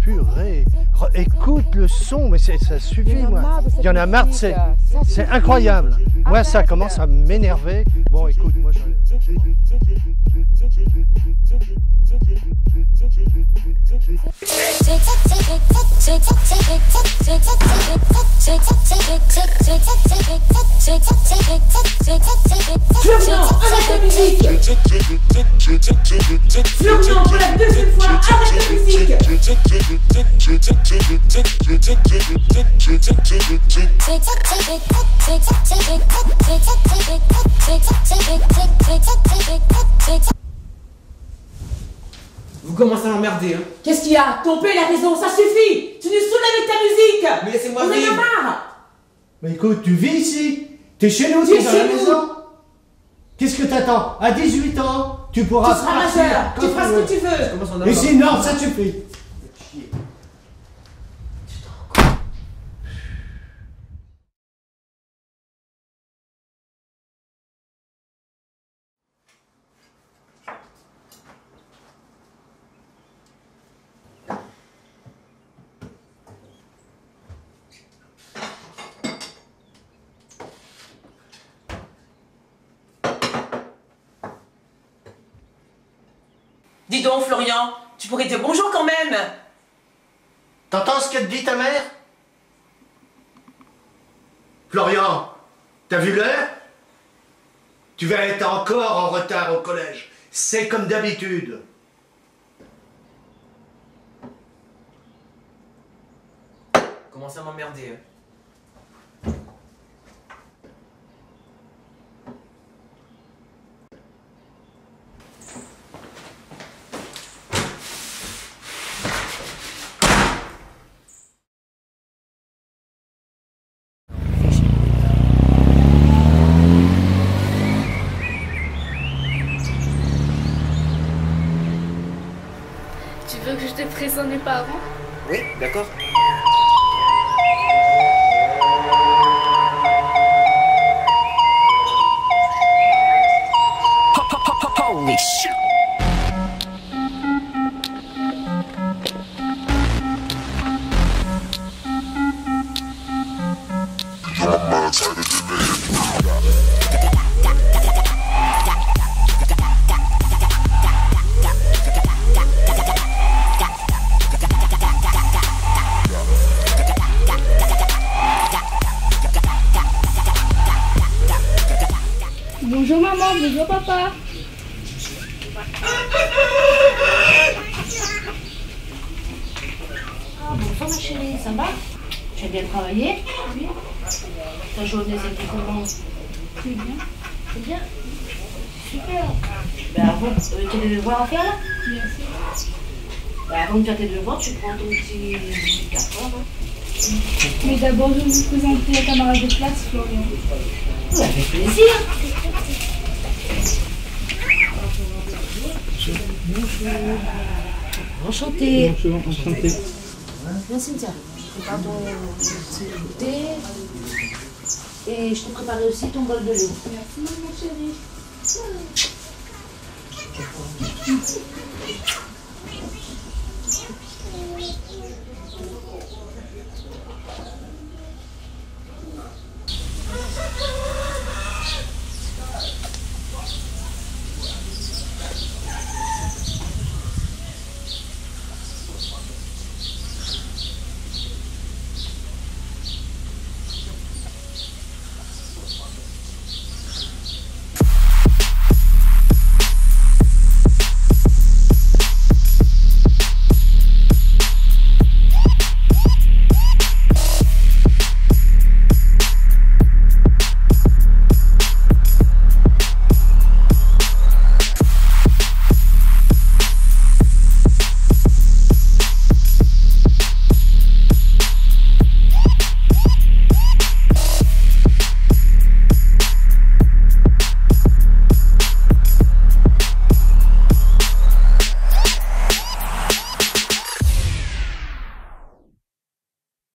Purée. Re- Écoute le son, mais ça suffit, Il y en a moi. Il y en a marre, c'est Ça incroyable. Moi, ça Arrête. commence à m'énerver. Bon, écoute, moi, j'en- musique Florian, pour la deuxième fois, arrête la musique Vous commencez à m'emmerder, hein. Qu'est-ce qu'il y a? Ton père a raison, ça suffit Tu nous saoules avec ta musique Mais laissez-moi On en a vivre. marre Mais écoute, tu vis ici T'es chez nous, Tu t'es chez la nous. maison Qu'est-ce que t'attends? À 18 ans, tu pourras Tu seras partir majeur, quand tu feras ce que tu veux. Marre sinon, ça suffit. Dis donc, Florian, tu pourrais dire bonjour quand même T'entends ce qu'a dit ta mère? Florian, t'as vu l'heure? Tu vas être encore en retard au collège. C'est comme d'habitude. Commencez à m'emmerder, Tu veux que je te présente mes parents? Oui, d'accord. Maman, bonjour papa. Ah, bonsoir ma chérie, ça va? Tu as bien travaillé? Oui. Ta journée c'était comment? C'est bien. C'est bien Super Ben avant, euh, tu as des devoirs à faire là? Bien sûr. Ben avant que tu aies tes devoirs, tu prends ton petit, petit café. Hein. Mais d'abord, je vais vous présenter la camarade de classe, Florian. Oui, avec plaisir Bonjour Enchanté Bonjour, enchanté. Viens Cynthia, je prépare ton petit thé. Et je t'ai préparé aussi ton bol de lait. Merci maman chérie.